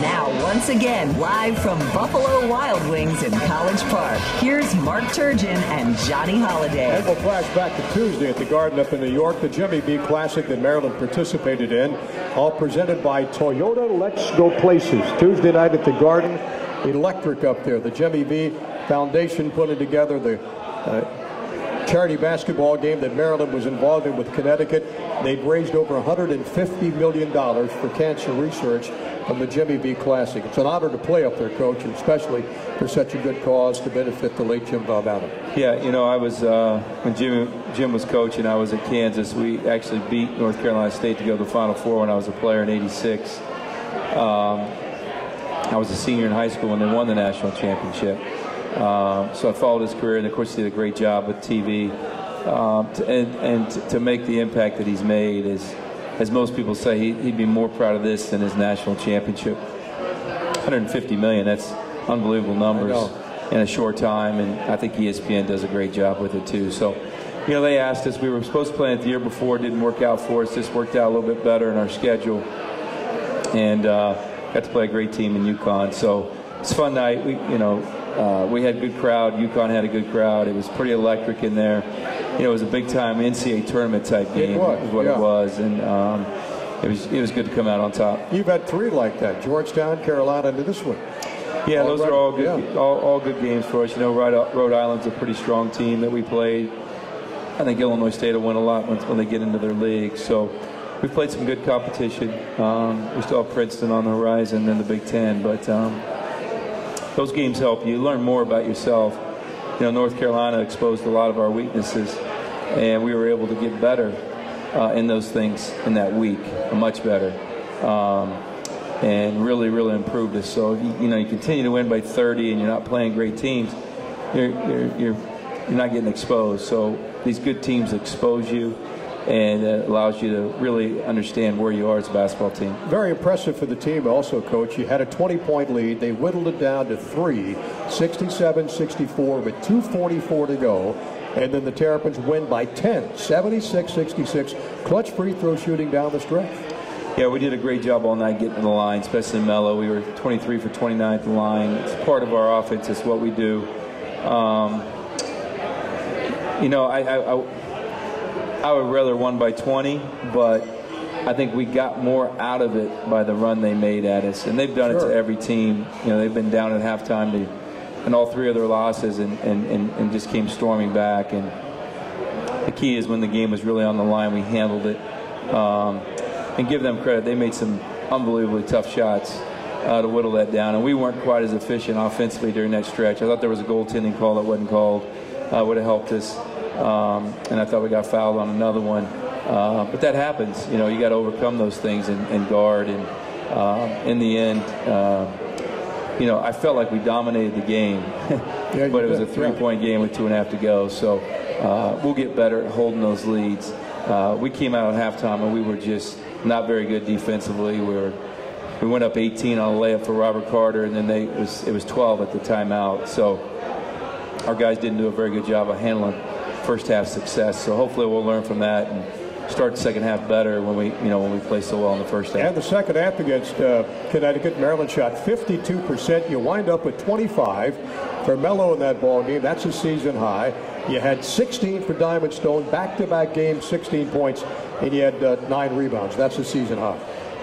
Now, once again, live from Buffalo Wild Wings in College Park, here's Mark Turgeon and Johnny Holiday. And we'll flash back to Tuesday at the Garden up in New York, the Jimmy V Classic that Maryland participated in, all presented by Toyota Let's Go Places. Tuesday night at the Garden, electric up there. The Jimmy V Foundation putting together the uh, charity basketball game that Maryland was involved in with Connecticut. They've raised over $150 million for cancer research from the Jimmy V Classic. It's an honor to play up there, Coach, and especially for such a good cause to benefit the late Jim Valvano. Yeah, you know, I was, uh, when Jim, Jim was coaching, I was at Kansas. We actually beat North Carolina State to go to the Final Four when I was a player in 86. Um, I was a senior in high school when they won the national championship. Um, so I followed his career, and of course, he did a great job with TV. Um, to, and and to make the impact that he's made is, as most people say, he, would be more proud of this than his national championship. 150 million, that's unbelievable numbers in a short time, and I think ESPN does a great job with it too. So, you know, they asked us, we were supposed to play it the year before, it didn't work out for us. This worked out a little bit better in our schedule, and uh, got to play a great team in UConn. So it's a fun night. We, you know, uh, we had a good crowd. UConn had a good crowd. It was pretty electric in there. You know, it was a big time NCAA tournament type game. It was, is what yeah. it was, and um, it was it was good to come out on top. You've had three like that: Georgetown, Carolina, and this one. Yeah, all those right. are all good, yeah. all, all good games for us. You know, Rhode, Island's a pretty strong team that we played. I think Illinois State will win a lot once when they get into their league. So we've played some good competition. Um, we still have Princeton on the horizon in the Big Ten, but um, those games help you. Learn more about yourself. You know, North Carolina exposed a lot of our weaknesses, and we were able to get better uh, in those things in that week, much better, um, and really, really improved us. So, you, you know, you continue to win by 30, and you're not playing great teams, you're you're you're, you're not getting exposed. So these good teams expose you and it allows you to really understand where you are as a basketball team. Very impressive for the team also, Coach. You had a 20-point lead. They whittled it down to three, 67-64 with 2.44 to go. And then the Terrapins win by 10, 76-66. Clutch free throw shooting down the stretch. Yeah, we did a great job all night getting to the line, especially Melo. We were 23 for 29 at the line. It's part of our offense. It's what we do. Um, you know, I, I, I I would rather won by 20, but I think we got more out of it by the run they made at us, and they've done Sure. it to every team. You know, they've been down at halftime to, in all three of their losses, and, and, and, and just came storming back. And the key is when the game was really on the line, we handled it. Um, and give them credit, they made some unbelievably tough shots uh, to whittle that down, and we weren't quite as efficient offensively during that stretch. I thought there was a goaltending call that wasn't called, uh, would have helped us. Um, and I thought we got fouled on another one. Uh, but that happens. You know, you got to overcome those things and, and guard. And um, in the end, uh, you know, I felt like we dominated the game. you but it was a three-point game with two and a half to go. So uh, we'll get better at holding those leads. Uh, we came out at halftime and we were just not very good defensively. We were we went up 18 on a layup for Robert Carter, and then they it was it was 12 at the timeout. So our guys didn't do a very good job of handling first half success. So hopefully we'll learn from that and start the second half better when we you know when we play so well in the first half. And the second half against uh, Connecticut, Maryland shot 52%. You wind up with 25 for Melo in that ball game. That's a season high. You had 16 for Diamond Stone, back-to-back games, 16 points, and you had uh, nine rebounds. That's a season high.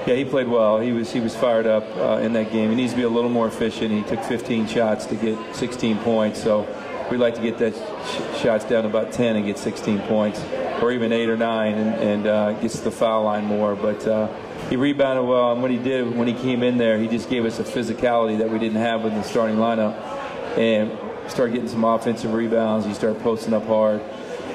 Yeah, he played well. He was he was fired up uh, in that game. He needs to be a little more efficient. He took 15 shots to get 16 points. So we'd like to get that sh- shots down about 10 and get 16 points, or even eight or nine, and, and uh, gets to the foul line more. But uh, he rebounded well, and what he did when he came in there, he just gave us a physicality that we didn't have in the starting lineup, and started getting some offensive rebounds. He started posting up hard.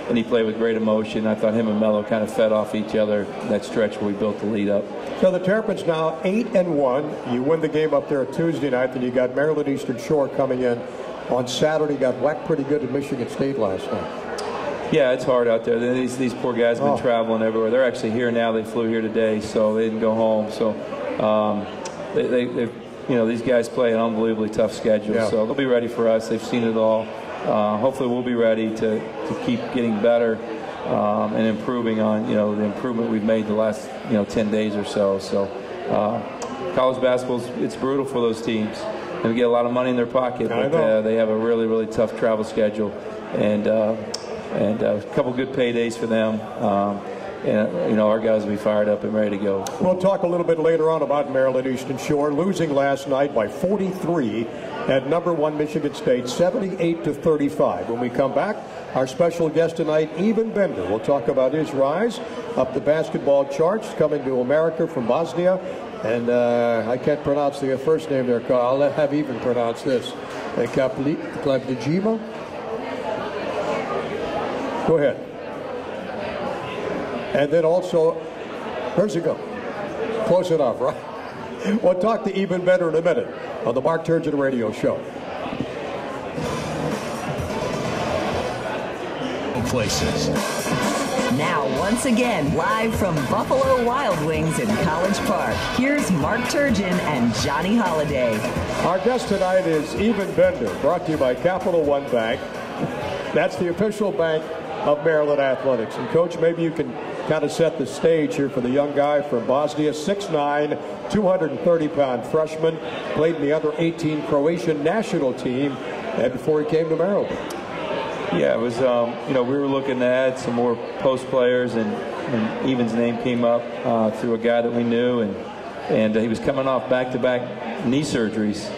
And he played with great emotion. I thought him and Melo kind of fed off each other that stretch where we built the lead up. So the Terrapins now eight and one. You win the game up there Tuesday night, then you got Maryland Eastern Shore coming in on Saturday. Got whacked pretty good at Michigan State last night. Yeah, it's hard out there. These these poor guys have been Oh. traveling everywhere. They're actually here now. They flew here today, so they didn't go home. So, um, they, they, you know, these guys play an unbelievably tough schedule. Yeah. So they'll be ready for us. They've seen it all. Uh, hopefully, we'll be ready to, to keep getting better um, and improving on you know the improvement we've made the last you know 10 days or so. So. Uh, college basketball it's brutal for those teams. They get a lot of money in their pocket, but uh, they have a really really tough travel schedule, and uh, and uh, a couple good paydays for them. Um, and you know our guys will be fired up and ready to go. We'll talk a little bit later on about Maryland Eastern Shore losing last night by 43 at number one Michigan State, 78 to 35. When we come back, our special guest tonight, Ivan Bender. We'll talk about his rise up the basketball charts, coming to America from Bosnia. And uh, I can't pronounce the first name there, Carl. I'll have even pronounce this. Uh, Kaplijima? Go ahead. And then also, where's it go? Close enough, right? We'll talk to Ivan Bender in a minute on the Mark Turgeon Radio Show. Places. Now, once again, live from Buffalo Wild Wings in College Park, here's Mark Turgeon and Johnny Holiday. Our guest tonight is Ivan Bender, brought to you by Capital One Bank. That's the official bank of Maryland Athletics. And, Coach, maybe you can kind of set the stage here for the young guy from Bosnia, 6'9", 230-pound freshman, played in the under 18 Croatian national team and before he came to Maryland. Yeah, it was, um, you know, we were looking to add some more post players, and, and Ivan's name came up uh, through a guy that we knew, and, and uh, he was coming off back to back knee surgeries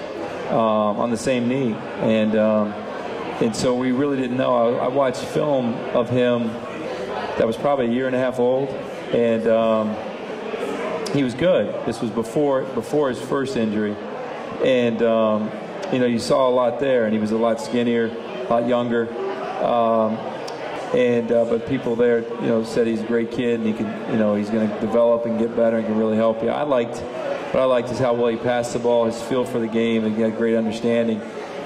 um, on the same knee. And, um, and so we really didn't know. I, I, watched film of him that was probably a year and a half old, and um, he was good. This was before, before his first injury. And, um, you know, you saw a lot there, and he was a lot skinnier, a lot younger. Um, and uh, but people there, you know, said he's a great kid and he can, you know, he's going to develop and get better and can really help you. I liked, what I liked is how well he passed the ball, his feel for the game, and he had great understanding.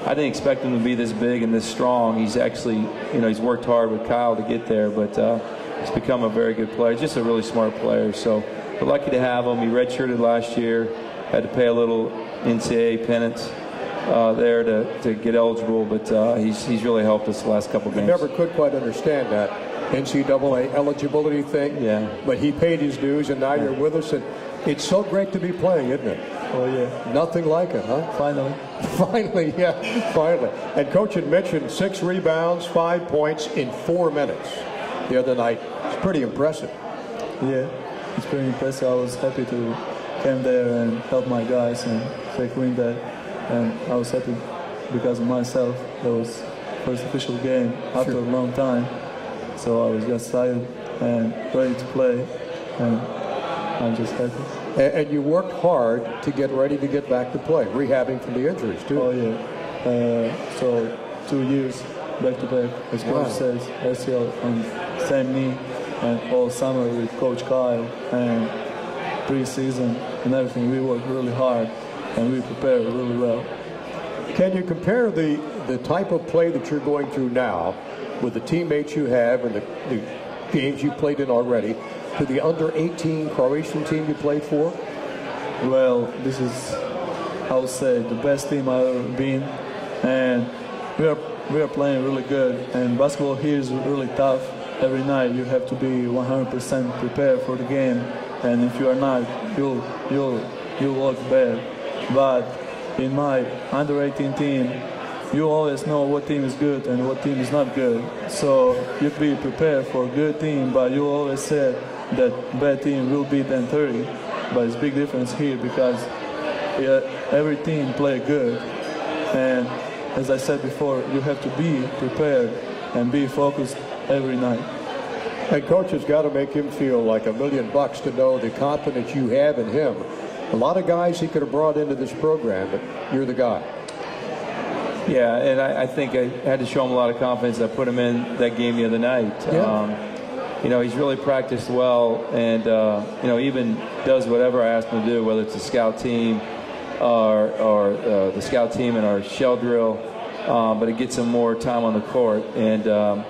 I didn't expect him to be this big and this strong. He's actually, you know, he's worked hard with Kyle to get there, but uh, he's become a very good player. Just a really smart player. So we're lucky to have him. He redshirted last year, had to pay a little NCAA penance uh, there to, to get eligible, but uh, he's, he's really helped us the last couple games. I never could quite understand that NCAA eligibility thing. Yeah. But he paid his dues, and now yeah. you're with us, and it's so great to be playing, isn't it? Oh yeah. Nothing like it, huh? Finally. finally, yeah, finally. And coach had mentioned six rebounds, five points in four minutes the other night. It's pretty impressive. Yeah, it's pretty impressive. I was happy to come there and help my guys and take win that and I was happy because of myself. That was first official game after a long time, so I was just tired and ready to play, and I'm just happy. And, and you worked hard to get ready to get back to play, rehabbing from the injuries too. Oh yeah. Uh, so two years back to back, as wow. coach says, ACL on same knee, and all summer with Coach Kyle and preseason and everything. We worked really hard and we prepare really well. Can you compare the, the type of play that you're going through now with the teammates you have and the, the games you played in already to the under 18 Croatian team you played for? Well, this is, I would say, the best team I've ever been, and we are we are playing really good. And basketball here is really tough. Every night you have to be 100% prepared for the game, and if you are not, you'll you'll you'll look bad. But in my under 18 team, you always know what team is good and what team is not good. So you be prepared for a good team, but you always said that bad team will beat them 30. But it's big difference here because yeah, every team play good. And as I said before, you have to be prepared and be focused every night. And coach has got to make him feel like a million bucks to know the confidence you have in him a lot of guys he could have brought into this program, but you're the guy. Yeah, and I, I, think I had to show him a lot of confidence. I put him in that game the other night. Yeah. Um, you know, he's really practiced well, and uh, you know, Ivan does whatever I ask him to do, whether it's a scout team or, or uh, the scout team and our shell drill. Um, but it gets him more time on the court, and um,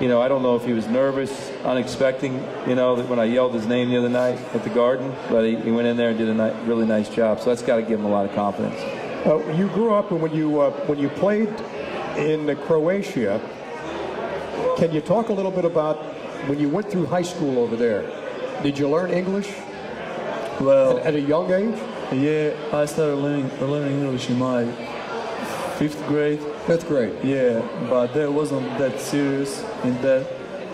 you know, I don't know if he was nervous, unexpecting, you know, when I yelled his name the other night at the Garden, but he, he went in there and did a ni really nice job. So that's got to give him a lot of confidence. Uh, you grew up, and when you uh, when you played in Croatia, can you talk a little bit about when you went through high school over there? Did you learn English? Well, at, at a young age. Yeah, I started learning learning English in my fifth grade. Fifth grade. Yeah, but that wasn't that serious in that.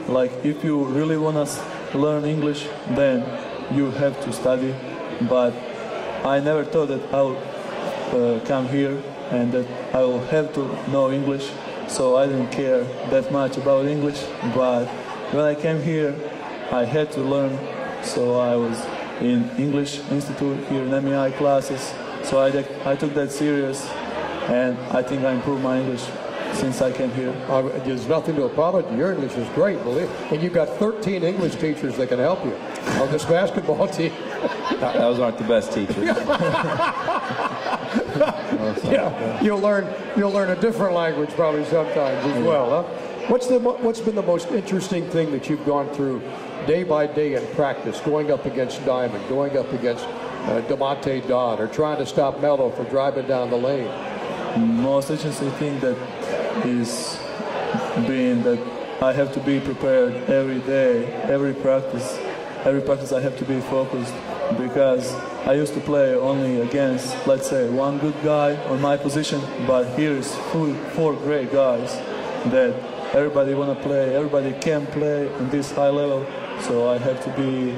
Like, if you really want to learn English, then you have to study. But I never thought that I'll uh, come here and that I will have to know English. So I didn't care that much about English. But when I came here, I had to learn. So I was in English Institute here in MEI classes. So I, I took that serious and I think I improved my English since I came here. Uh, there's nothing to apologize. Your English is great, believe. it. And you've got 13 English teachers that can help you on this basketball team. Those aren't the best teachers. yeah, you'll learn you'll learn a different language probably sometimes as well. Huh? What's the what's been the most interesting thing that you've gone through day by day in practice, going up against Diamond, going up against uh, Damonte Dodd, or trying to stop Melo from driving down the lane? Most interesting thing that is being that I have to be prepared every day, every practice. Every practice I have to be focused because I used to play only against, let's say, one good guy on my position, but here is full, four great guys that everybody want to play, everybody can play in this high level, so I have to be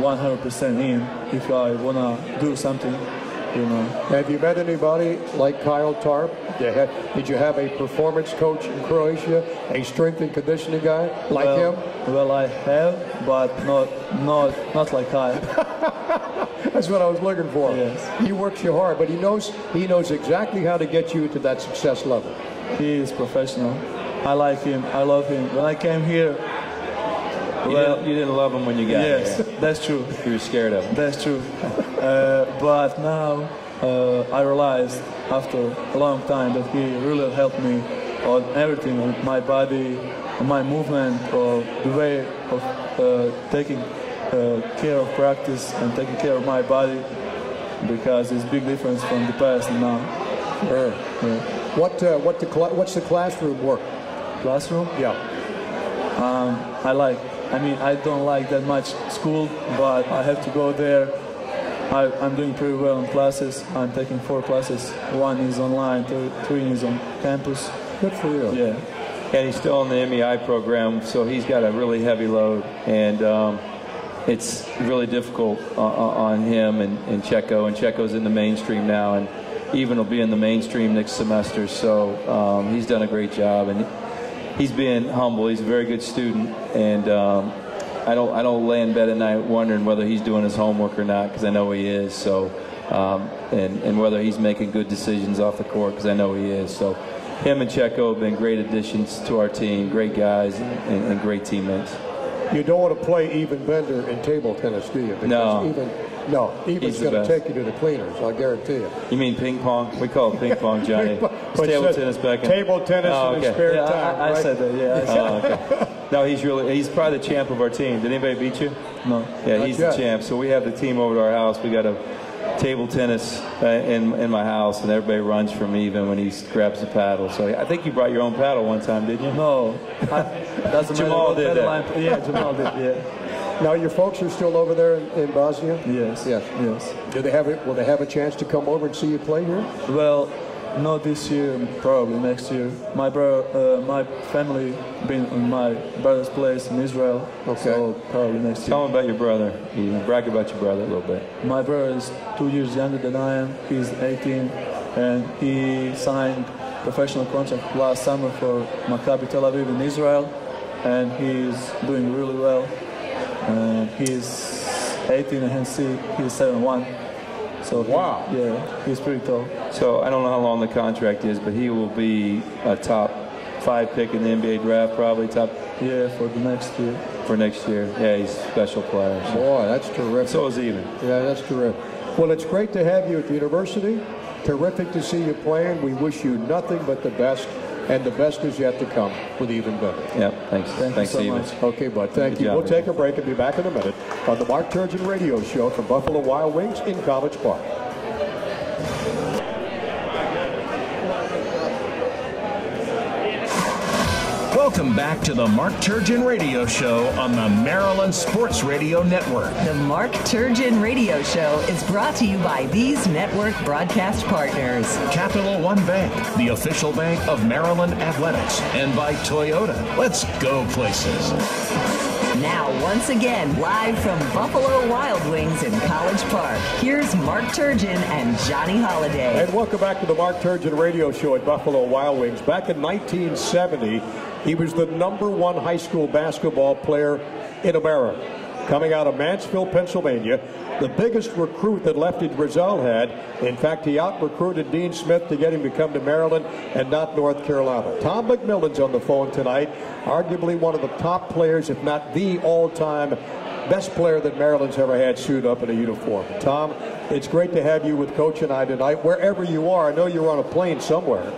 100% in if I want to do something, you know. Have you met anybody like Kyle Tarp? Did you have, did you have a performance coach in Croatia, a strength and conditioning guy like well, him? Well, I have, but not not not like Kyle. That's what I was looking for. Yes. He works you hard, but he knows he knows exactly how to get you to that success level. He is professional. I like him. I love him. When I came here, well, you didn't love him when you got yes, here. that's true. You were scared of him. That's true. Uh, but now uh, I realized after a long time that he really helped me on everything, on my body, on my movement, or the way of uh, taking uh, care of practice and taking care of my body because it's big difference from the past and now. Sure. Yeah. What uh, what the what's the classroom work? Classroom, Yeah. I like. I mean, I don't like that much school, but I have to go there. I, I'm doing pretty well in classes. I'm taking four classes. One is online, th- three is on campus. Good for you. Yeah. And he's still in the MEI program, so he's got a really heavy load, and um, it's really difficult uh, on him and, and Checo. And Checo's in the mainstream now, and Ivan will be in the mainstream next semester. So um, he's done a great job, and he's being humble. He's a very good student, and um, I don't I don't lay in bed at night wondering whether he's doing his homework or not, because I know he is. So, um, and and whether he's making good decisions off the court, because I know he is. So. Him and Checo have been great additions to our team, great guys and, and great teammates. You don't want to play Ivan Bender in table tennis, do you? Because No. Ivan, no, Ivan's He's the going to best. take you to the cleaners. I guarantee you. You mean ping pong? We call it ping pong, Johnny. But It's table said tennis back in. Table tennis Oh, in his spare Yeah, time. I, I right? said that. Yeah. I said Oh, okay. No, he's really he's probably the champ of our team. Did anybody beat you? No. Yeah, Not he's yet. the champ. So we have the team over to our house. We got a table tennis uh, in in my house, and everybody runs from Ivan when he grabs the paddle. So I think you brought your own paddle one time, didn't you? No. I, doesn't Jamal matter. did that. pedal Yeah, Jamal did. Yeah. Now your folks are still over there in, in Bosnia. Yes. Yes. Yes. Do they have it? Will they have a chance to come over and see you play here? Well, not this year, probably next year. My brother, uh, my family been in my brother's place in Israel, Okay. so probably next year. Tell me about your brother. You brag about your brother a little bit. My brother is two years younger than I am. He's 18, and he signed professional contract last summer for Maccabi Tel Aviv in Israel, and he's doing really well. And he's 18 and he's he's 7'1". So he- Wow. yeah, he's pretty tall. So I don't know how long the contract is, but he will be a top five pick in the NBA draft, probably top Yeah, for the next year. for next year. Yeah, he's a special player. So, Boy, that's terrific. so is Ivan. Yeah, that's terrific. Well, it's great to have you at the university. Terrific to see you playing. We wish you nothing but the best, and the best is yet to come with Ivan Bender. Yep, thanks. Thank you thanks, so Steven. much. Okay, bud. Thank Good you. job, We'll take a break and be back in a minute on the Mark Turgeon Radio Show from Buffalo Wild Wings in College Park. Welcome back to the Mark Turgeon Radio Show on the Maryland Sports Radio Network. The Mark Turgeon Radio Show is brought to you by these network broadcast partners Capital One Bank, the official bank of Maryland Athletics, and by Toyota. Let's go places. Now, once again, live from Buffalo Wild Wings in College Park, here's Mark Turgeon and Johnny Holiday. And welcome back to the Mark Turgeon Radio Show at Buffalo Wild Wings. Back in 1970, he was the number one high school basketball player in America. Coming out of Mansfield, Pennsylvania, the biggest recruit that Lefty Driesell had. In fact, he out-recruited Dean Smith to get him to come to Maryland and not North Carolina. Tom McMillan's on the phone tonight, arguably one of the top players, if not the all-time best player that Maryland's ever had suit up in a uniform. Tom, it's great to have you with Coach and I tonight, wherever you are. I know you're on a plane somewhere.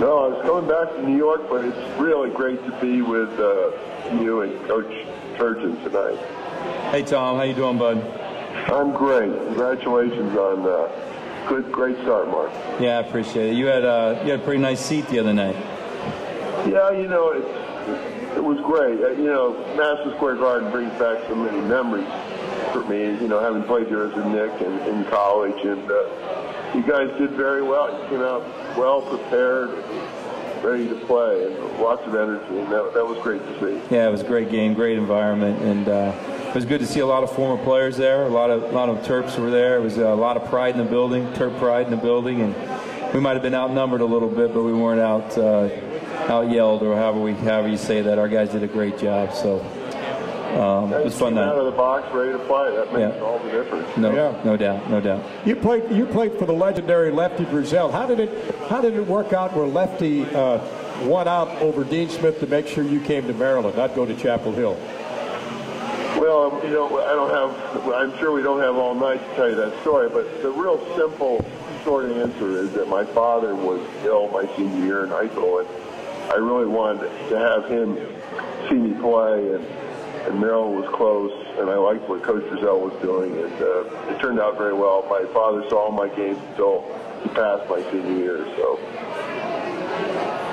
No, I was coming back to New York, but it's really great to be with uh, you and Coach Turgeon tonight. Hey, Tom. How you doing, bud? I'm great. Congratulations on uh, good, great start, Mark. Yeah, I appreciate it. You had uh, you had a pretty nice seat the other night. Yeah, you know, it, it was great. Uh, you know, Madison Square Garden brings back so many memories for me. You know, having played there as a Knick in, in college, and uh, you guys did very well. You came out well prepared, ready to play, and lots of energy, and that, that was great to see. Yeah, it was a great game, great environment, and uh, it was good to see a lot of former players there. A lot of a lot of Terps were there. It was a lot of pride in the building, Terp pride in the building, and we might have been outnumbered a little bit, but we weren't out uh, out yelled or however we however you say that. Our guys did a great job, so. Um, it was fun Out of the box, ready to play. That makes Yeah. all the difference. No, Yeah. no doubt, no doubt. You played. You played for the legendary Lefty Driesell. How did it? How did it work out where Lefty uh, won out over Dean Smith to make sure you came to Maryland, not go to Chapel Hill? Well, you know, I don't have, I'm sure we don't have all night to tell you that story, but the real simple, short answer is that my father was ill my senior year in high school, and I really wanted to have him see me play, and, and Maryland was close, and I liked what Coach Driesell was doing, and uh, it turned out very well. My father saw all my games until he passed my senior year, so.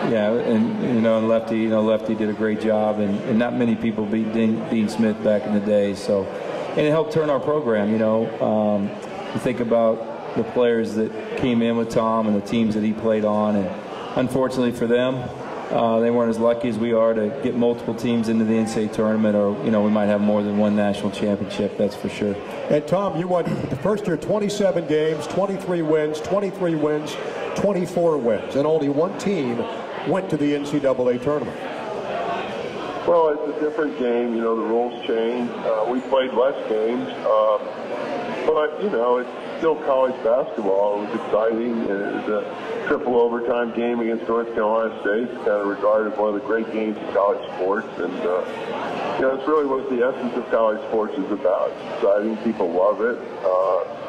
Yeah, and you know, and Lefty, you know, Lefty did a great job, and, and not many people beat Dean, Dean Smith back in the day. So, and it helped turn our program. You know, um, you think about the players that came in with Tom and the teams that he played on, and unfortunately for them, uh, they weren't as lucky as we are to get multiple teams into the NCAA tournament, or you know, we might have more than one national championship. That's for sure. And Tom, you won the first year 27 games, 23 wins, 23 wins, 24 wins, and only one team went to the NCAA tournament. Well, it's a different game. You know, the rules change. Uh, we played less games, um, but you know, it's still college basketball. It was exciting, it was a triple overtime game against North Carolina State. It's kind of regarded as one of the great games in college sports, and uh, you know, it's really what the essence of college sports is about. It's exciting. People love it. Uh,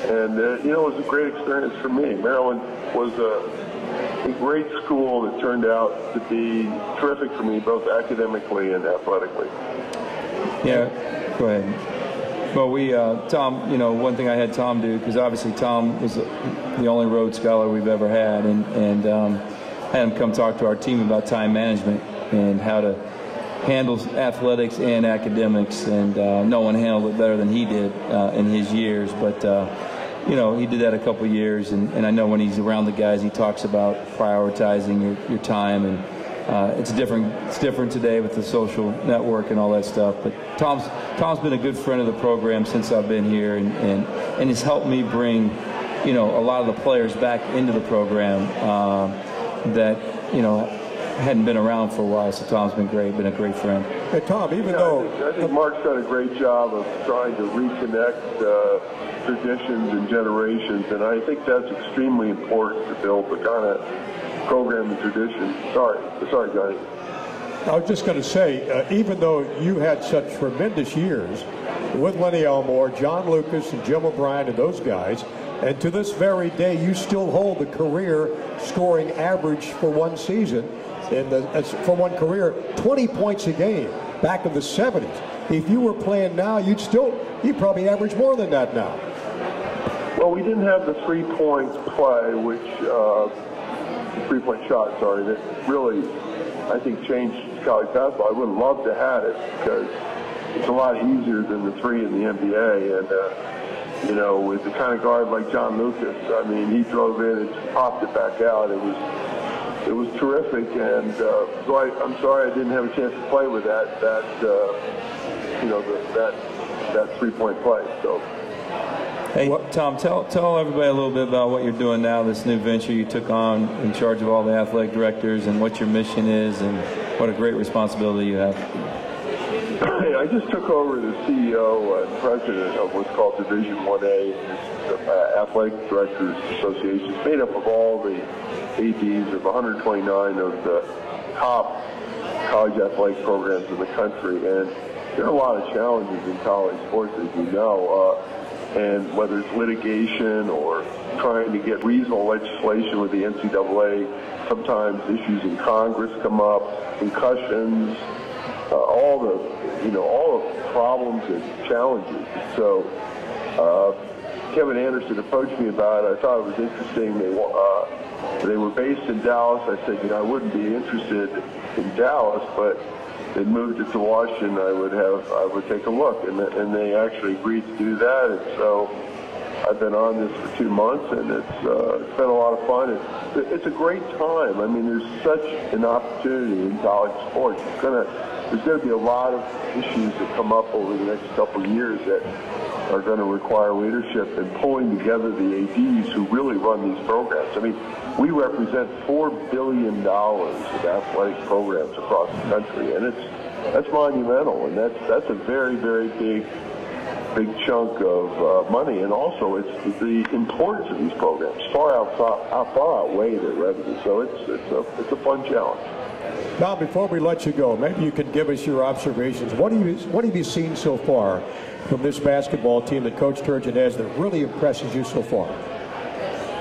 and, uh, you know, it was a great experience for me. Maryland was a, a great school that turned out to be terrific for me, both academically and athletically. Yeah, go ahead. Well, we, uh, Tom, you know, one thing I had Tom do, because obviously Tom was the only Rhodes Scholar we've ever had, and, and um, had him come talk to our team about time management and how to handle athletics and academics, and uh, no one handled it better than he did uh, in his years. But, uh, you know, he did that a couple years, and, and I know when he's around the guys, he talks about prioritizing your, your time and uh, it's different. It's different today with the social network and all that stuff. But Tom's Tom's been a good friend of the program since I've been here, and and, and has helped me bring, you know, a lot of the players back into the program um, that you know hadn't been around for a while. So Tom's been great, been a great friend. Hey, Tom, even Yeah, I though think, I think Mark's done a great job of trying to reconnect uh, traditions and generations, and I think that's extremely important to build the kind of program and tradition. Sorry, sorry, Johnny. I was just going to say, uh, even though you had such tremendous years with Lenny Elmore, John Lucas, and Jim O'Brien, and those guys, and to this very day, you still hold the career scoring average for one season, in the, for one career, 20 points a game back in the 70s. If you were playing now, you'd still, you'd probably average more than that now. Well, we didn't have the three-point play, which uh, three-point shot, sorry, that really, I think, changed college basketball. I would love to have it because it's a lot easier than the three in the NBA. And, uh, you know, with the kind of guard like John Lucas, I mean, he drove in and popped it back out. It was it was terrific. And uh, so I, I'm sorry I didn't have a chance to play with that, that uh, you know, the, that, that three-point play. So. Hey, Tom, tell, tell everybody a little bit about what you're doing now, this new venture you took on in charge of all the athletic directors and what your mission is and what a great responsibility you have. Hey, I just took over the CEO and president of what's called Division 1A, uh, Athletic Directors Association. It's made up of all the ADs of 129 of the top college athletic programs in the country. And there are a lot of challenges in college sports, as you know. Uh, and whether it's litigation or trying to get reasonable legislation with the NCAA, sometimes issues in Congress come up, concussions, uh, all the, you know, all the problems and challenges. So uh, Kevin Anderson approached me about it. I thought it was interesting. They, uh, they were based in Dallas. I said, you know, I wouldn't be interested in Dallas, but they moved it to Washington, I would have I would take a look, and and they actually agreed to do that. And so I've been on this for two months, and it's uh, it's been a lot of fun. It's it's a great time. I mean, there's such an opportunity in college sports. It's gonna there's going to be a lot of issues that come up over the next couple of years that are going to require leadership and pulling together the ADs who really run these programs. I mean, we represent $4 billion of athletic programs across the country, and it's that's monumental, and that's that's a very, very big big chunk of uh, money, and also it's the importance of these programs far out, out far outweigh their revenue. So it's it's a it's a fun challenge. Now, before we let you go, maybe you can give us your observations. What have you what have you seen so far from this basketball team that Coach Turgeon has that really impresses you so far?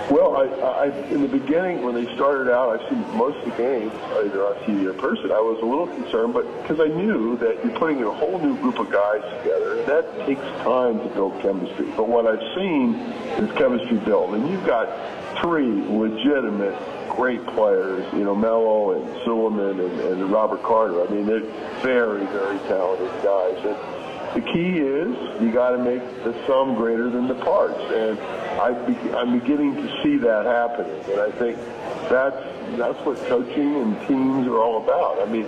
Well, I, I, in the beginning, when they started out, I've seen most of the games, either on TV or in person. I was a little concerned, but because I knew that you're putting a whole new group of guys together, that takes time to build chemistry. But what I've seen is chemistry build, and you've got three legitimate great players, you know, Melo and Sulaimon and, and Robert Carter. I mean, they're very, very talented guys. And, the key is you got to make the sum greater than the parts, and I be, I'm beginning to see that happening. And I think that's that's what coaching and teams are all about. I mean,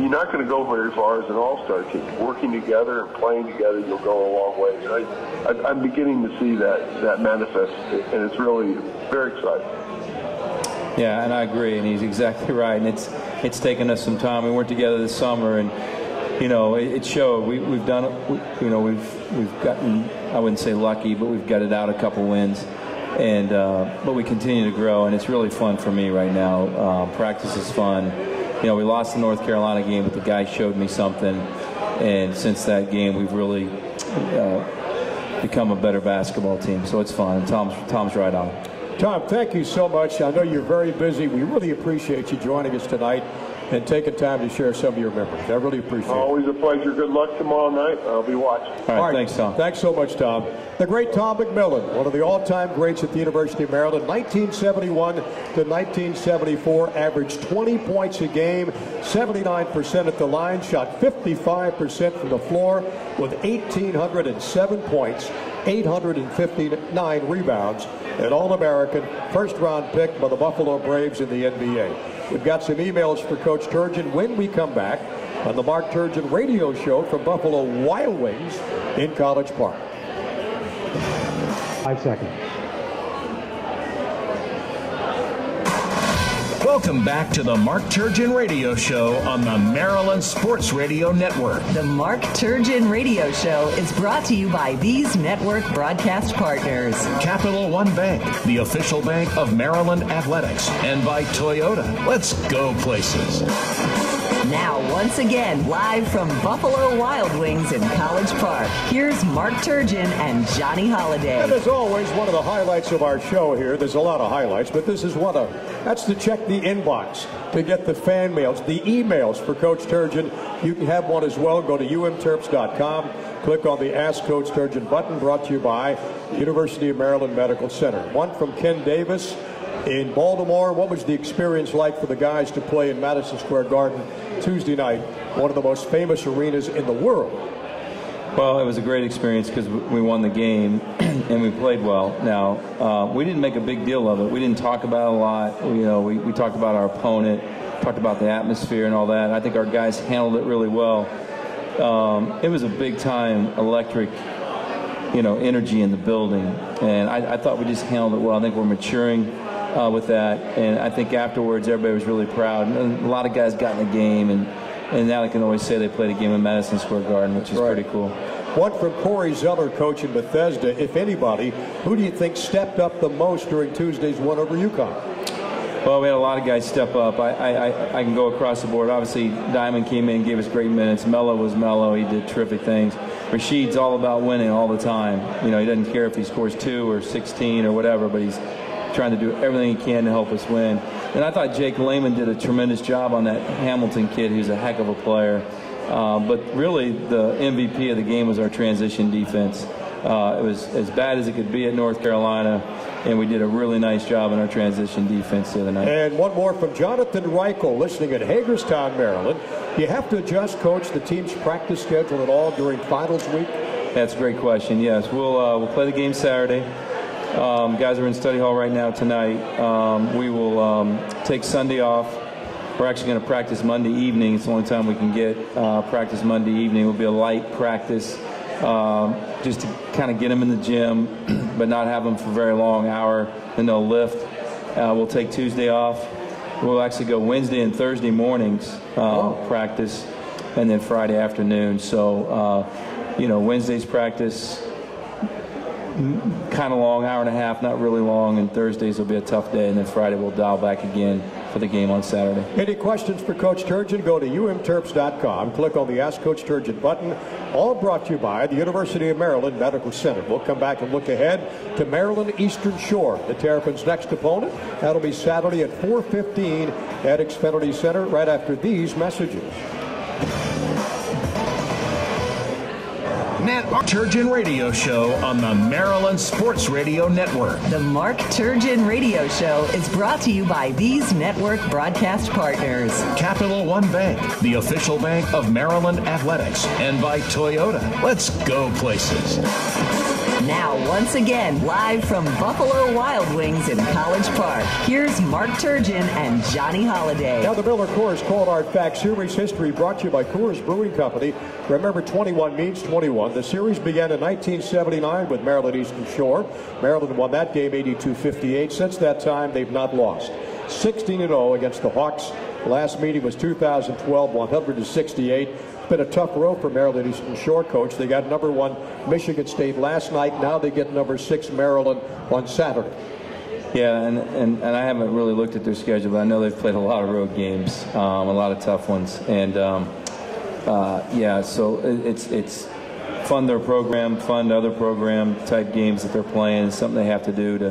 you're not going to go very far as an all-star team. Working together and playing together, you'll go a long way. And I, I, I'm beginning to see that that manifest, and it's really very exciting. Yeah, and I agree, and he's exactly right. And it's it's taken us some time. We weren't together this summer, and you know, it, showed. We, we've done it. You know, we've we've gotten. I wouldn't say lucky, but we've got it out a couple wins, and uh, but we continue to grow, and it's really fun for me right now. Uh, practice is fun. You know, we lost the North Carolina game, but the guy showed me something, and since that game, we've really uh, become a better basketball team. So it's fun. And Tom's Tom's right on. Tom, thank you so much. I know you're very busy. We really appreciate you joining us tonight and taking time to share some of your memories. I really appreciate it. Always a pleasure. Good luck tomorrow night. I'll be watching. All right, All right. thanks, Tom. Thanks so much, Tom. The great Tom McMillan, one of the all-time greats at the University of Maryland, 1971 to 1974, averaged 20 points a game, 79% at the line, shot 55% from the floor with 1,807 points, 859 rebounds, an All-American, first-round pick by the Buffalo Braves in the NBA. We've got some emails for Coach Turgeon when we come back on the Mark Turgeon radio show from Buffalo Wild Wings in College Park. Five seconds. Welcome back to the Mark Turgeon Radio Show on the Maryland Sports Radio Network. The Mark Turgeon Radio Show is brought to you by these network broadcast partners. Capital One Bank, the official bank of Maryland Athletics, and by Toyota. Let's go places. Now, once again, live from Buffalo Wild Wings in College Park, here's Mark Turgeon and Johnny Holiday. And as always, one of the highlights of our show here, there's a lot of highlights, but this is one of That's to check the inbox to get the fan mails, the emails for Coach Turgeon. You can have one as well. Go to umterps.com, click on the Ask Coach Turgeon button brought to you by University of Maryland Medical Center. One from Ken Davis. in Baltimore. What was the experience like for the guys to play in Madison Square Garden Tuesday night, one of the most famous arenas in the world? Well, it was a great experience because we won the game and we played well. Now, uh, we didn't make a big deal of it. We didn't talk about it a lot. We, you know, we, we talked about our opponent, talked about the atmosphere and all that. I think our guys handled it really well. Um, it was a big time electric, you know, energy in the building, and I, I thought we just handled it well. I think we're maturing uh, with that, and I think afterwards everybody was really proud. And a lot of guys got in the game, and and now they can always say they played a game in Madison Square Garden, which is Right. pretty cool. One from Corey Zeller, coach in Bethesda. If anybody, who do you think stepped up the most during Tuesday's win over UConn? Well, we had a lot of guys step up. I, I, I, I can go across the board. Obviously, Diamond came in, gave us great minutes. Melo was Melo. He did terrific things. Rasheed's all about winning all the time. You know, he doesn't care if he scores two or 16 or whatever, but he's trying to do everything he can to help us win. And I thought Jake Layman did a tremendous job on that Hamilton kid, who's a heck of a player. Uh, but really, the MVP of the game was our transition defense. Uh, it was as bad as it could be at North Carolina, and we did a really nice job in our transition defense the other night. And one more from Jonathan Reichel, listening in Hagerstown, Maryland. Do you have to adjust, coach, the team's practice schedule at all during finals week? That's a great question. Yes, we'll uh, we'll play the game Saturday. Um, guys are in study hall right now tonight. Um, we will um, take Sunday off. We're actually going to practice Monday evening. It's the only time we can get uh, practice Monday evening. It will be a light practice, um, just to kind of get them in the gym, but not have them for very long hour. Then they'll lift. Uh, we'll take Tuesday off. We'll actually go Wednesday and Thursday mornings uh, practice, and then Friday afternoon. So, uh, you know, Wednesday's practice kind of long, hour and a half, not really long, and Thursdays will be a tough day, and then Friday we'll dial back again for the game on Saturday. Any questions for Coach Turgeon? Go to umterps.com, click on the Ask Coach Turgeon button. All brought to you by the University of Maryland Medical Center. We'll come back and look ahead to Maryland Eastern Shore, the Terrapins' next opponent. That'll be Saturday at 4:15 at Xfinity Center. Right after these messages. Nat Turgeon Radio Show on the Maryland Sports Radio Network. The Mark Turgeon Radio Show is brought to you by these network broadcast partners. Capital One Bank, the official bank of Maryland Athletics, and by Toyota. Let's go places. Now, once again, live from Buffalo Wild Wings in College Park, here's Mark Turgeon and Johnny Holiday. Now the Miller Coors Cold Hard Fact Series history brought to you by Coors Brewing Company. Remember, 21 means 21. The series began in 1979 with Maryland Eastern Shore. Maryland won that game 82-58. Since that time, they've not lost. 16-0 against the Hawks. Last meeting was 2012, 168. Been a tough row for Maryland Eastern Shore, coach. They got number one Michigan State last night. Now they get number six Maryland on Saturday. Yeah, and, and, and I haven't really looked at their schedule, but I know they've played a lot of road games, um, a lot of tough ones, and um, uh, yeah, so it, it's it's fund their program, fund other program type games that they're playing. It's something they have to do to,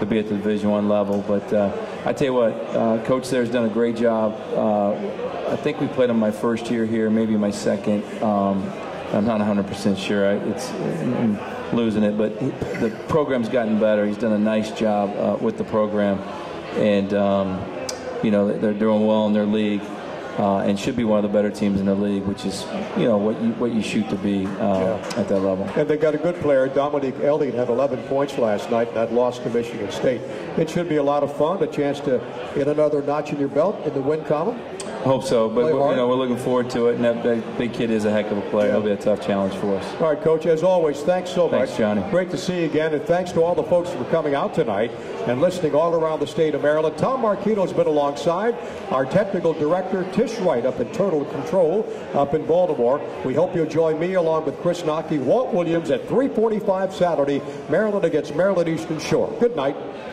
to be at the Division One level. But uh, I tell you what, uh, Coach there's done a great job. I think we played them my first year here, maybe my second. Um, I'm not 100% sure. I, it's I'm losing it, but the program's gotten better. He's done a nice job uh, with the program, and um, you know they're doing well in their league. Uh, and should be one of the better teams in the league, which is, you know, what you what you shoot to be uh, at that level. And they got a good player. Dominique Elding had 11 points last night, and that lost to Michigan State. It should be a lot of fun, a chance to get another notch in your belt in the win column. Hope so, but you know we're looking forward to it. And that big, big kid is a heck of a player. It'll be a tough challenge for us. All right, Coach, as always, thanks so Thanks, much. Johnny. Great to see you again, and thanks to all the folks for coming out tonight and listening all around the state of Maryland. Tom Marquino has been alongside our technical director, Tish Wright, up in Total Control up in Baltimore. We hope you'll join me along with Chris Knoche, Walt Williams at 345 Saturday, Maryland against Maryland Eastern Shore. Good night.